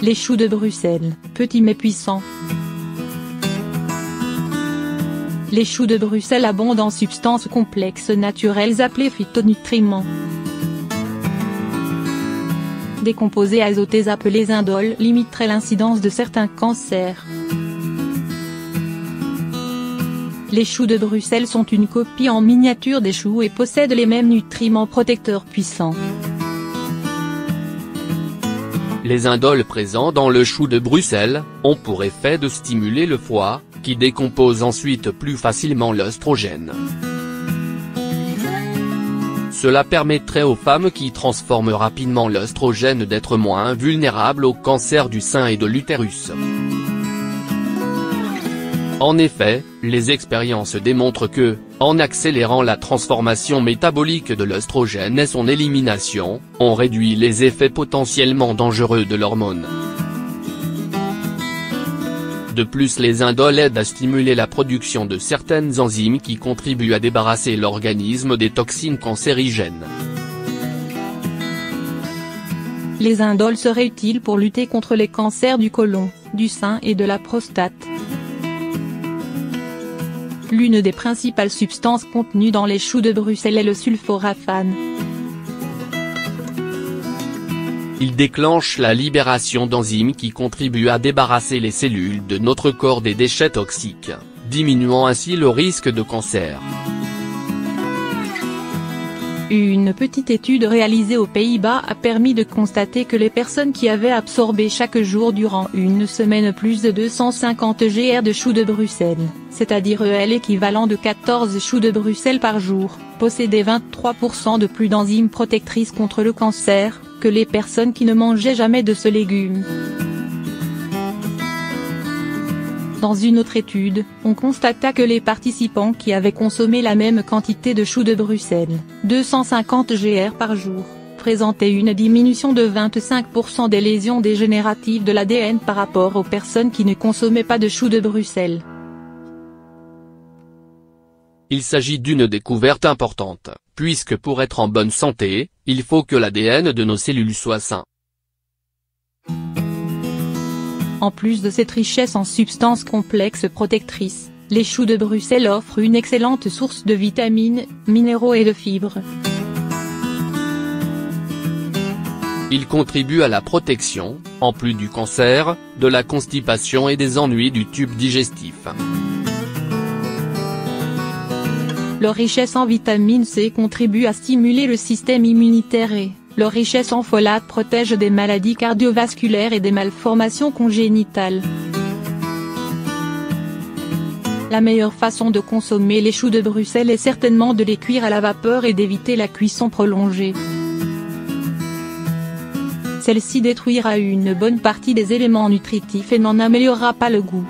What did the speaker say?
Les choux de Bruxelles, petits mais puissants. Les choux de Bruxelles abondent en substances complexes naturelles appelées phytonutriments. Des composés azotés appelés indoles limiteraient l'incidence de certains cancers. Les choux de Bruxelles sont une copie en miniature des choux et possèdent les mêmes nutriments protecteurs puissants. Les indoles présents dans le chou de Bruxelles, ont pour effet de stimuler le foie, qui décompose ensuite plus facilement l'œstrogène. Cela permettrait aux femmes qui transforment rapidement l'œstrogène d'être moins vulnérables au cancer du sein et de l'utérus. En effet, les expériences démontrent que, en accélérant la transformation métabolique de l'œstrogène et son élimination, on réduit les effets potentiellement dangereux de l'hormone. De plus les indoles aident à stimuler la production de certaines enzymes qui contribuent à débarrasser l'organisme des toxines cancérigènes. Les indoles seraient utiles pour lutter contre les cancers du côlon, du sein et de la prostate? L'une des principales substances contenues dans les choux de Bruxelles est le sulforaphane. Il déclenche la libération d'enzymes qui contribuent à débarrasser les cellules de notre corps des déchets toxiques, diminuant ainsi le risque de cancer. Une petite étude réalisée aux Pays-Bas a permis de constater que les personnes qui avaient absorbé chaque jour durant une semaine plus de 250 gr de choux de Bruxelles, c'est-à-dire l'équivalent de 14 choux de Bruxelles par jour, possédaient 23% de plus d'enzymes protectrices contre le cancer, que les personnes qui ne mangeaient jamais de ce légume. Dans une autre étude, on constata que les participants qui avaient consommé la même quantité de choux de Bruxelles, 250 gr par jour, présentaient une diminution de 25% des lésions dégénératives de l'ADN par rapport aux personnes qui ne consommaient pas de choux de Bruxelles. Il s'agit d'une découverte importante, puisque pour être en bonne santé, il faut que l'ADN de nos cellules soit sain. En plus de cette richesse en substances complexes protectrices, les choux de Bruxelles offrent une excellente source de vitamines, minéraux et de fibres. Ils contribuent à la protection, en plus du cancer, de la constipation et des ennuis du tube digestif. Leur richesse en vitamine C contribue à stimuler le système immunitaire et, leur richesse en folate protège des maladies cardiovasculaires et des malformations congénitales. La meilleure façon de consommer les choux de Bruxelles est certainement de les cuire à la vapeur et d'éviter la cuisson prolongée. Celle-ci détruira une bonne partie des éléments nutritifs et n'en améliorera pas le goût.